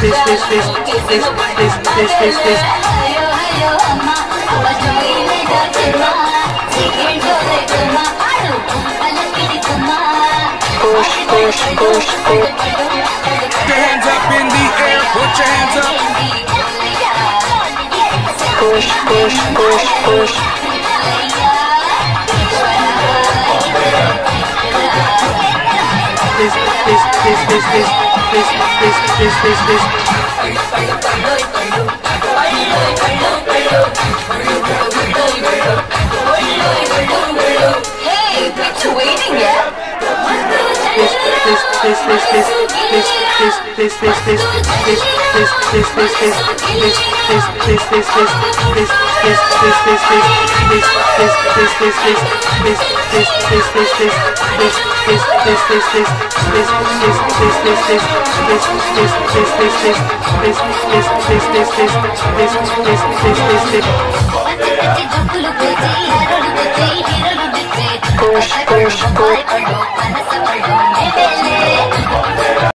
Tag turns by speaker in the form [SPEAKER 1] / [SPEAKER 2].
[SPEAKER 1] Push, push, push, push.
[SPEAKER 2] Put your hands up in the air, put your hands up.
[SPEAKER 1] Push, push, push, push. this this this this Push, push, push.